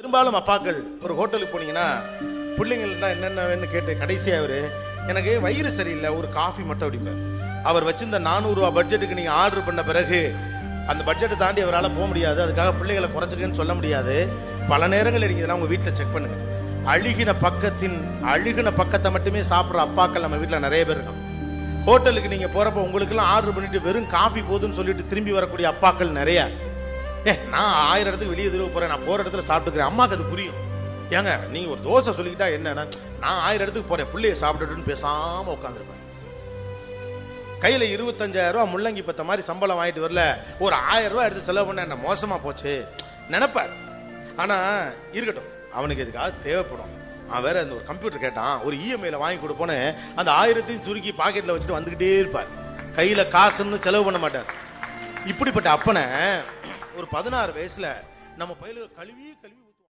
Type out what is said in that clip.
பெரும்பாலும் அப்பாக்கள் ஒரு ஹோட்டலுக்கு போனீங்கன்னா பிள்ளைங்கள்னா என்னென்ன கேட்டு கடைசியாக அவர் எனக்கு வயிறு சரியில்லை ஒரு காஃபி மட்டும் அப்படிப்பார் அவர் வச்சிருந்த நானூறுரூவா பட்ஜெட்டுக்கு நீங்கள் ஆர்டர் பண்ண பிறகு அந்த பட்ஜெட்டை தாண்டி அவரால் போக முடியாது அதுக்காக பிள்ளைகளை குறைச்சிக்கன்னு சொல்ல முடியாது. பல நேரங்களில் நீங்கள் இதெல்லாம் உங்கள் வீட்டில் செக் பண்ணுங்கள் அழுகின பக்கத்தின் அழுகின பக்கத்தை மட்டுமே சாப்பிட்ற அப்பாக்கள் நம்ம வீட்டில் நிறைய பேர் இருக்காங்க. ஹோட்டலுக்கு நீங்கள் போகிறப்ப உங்களுக்கெல்லாம் ஆர்டர் பண்ணிட்டு வெறும் காஃபி போதுன்னு சொல்லிட்டு திரும்பி வரக்கூடிய அப்பாக்கள் நிறையா. ஏ நான் ஆயிரம் இடத்துக்கு வெளியே திரும்ப போறேன் நான் போற இடத்துல சாப்பிட்டுக்கிறேன். அம்மாவுக்கு அது புரியும். ஏங்க நீங்கள் ஒரு தோசை சொல்லிக்கிட்டா என்னன்னா நான் ஆயிரம் இடத்துக்கு போறேன் பிள்ளைய சாப்பிட்டுட்டுன்னு பேசாம உட்காந்துருப்பேன். கையில இருபத்தஞ்சாயிரம் ரூபா முள்ளங்கி பத்த மாதிரி சம்பளம் வாங்கிட்டு வரல ஒரு ஆயிரம் ரூபா எடுத்து செலவு பண்ண என்ன மோசமா போச்சு? நினைப்பார். ஆனா இருக்கட்டும் அவனுக்கு எதுக்காவது தேவைப்படும். அவன் வேற அந்த ஒரு கம்ப்யூட்டர் கேட்டான் ஒரு இஎம்ஐல வாங்கி கொடுப்போன்னு அந்த ஆயிரத்தையும் சுருக்கி பாக்கெட்ல வச்சுட்டு வந்துகிட்டே இருப்பார். கையில காசுன்னு செலவு பண்ண மாட்டார். இப்படிப்பட்ட அப்பனை ஒரு பதினாறு வயசுல நம்ம பயில கழுவி கழுவி